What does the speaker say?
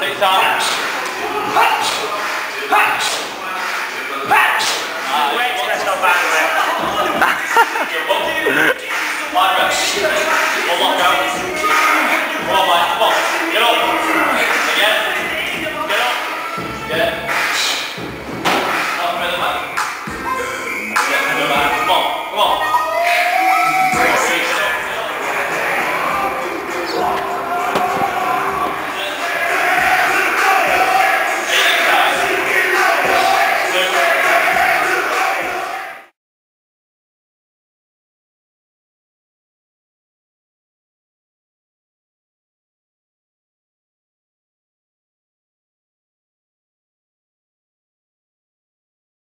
Please on. Uh, Wait, that's not bad, mate. One rep. One more go. Come on, mate. Come on. Get up. Again. Get up. Get up.